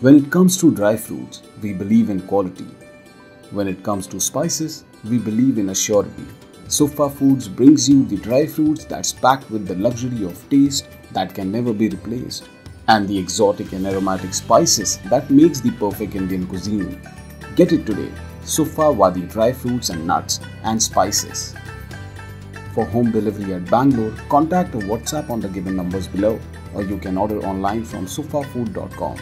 When it comes to dry fruits, we believe in quality. When it comes to spices, we believe in assurity. Suffa Foods brings you the dry fruits that's packed with the luxury of taste that can never be replaced and the exotic and aromatic spices that makes the perfect Indian cuisine. Get it today. Suffa Waadi dry fruits and nuts and spices. For home delivery at Bangalore, contact or WhatsApp on the given numbers below or you can order online from suffafood.com.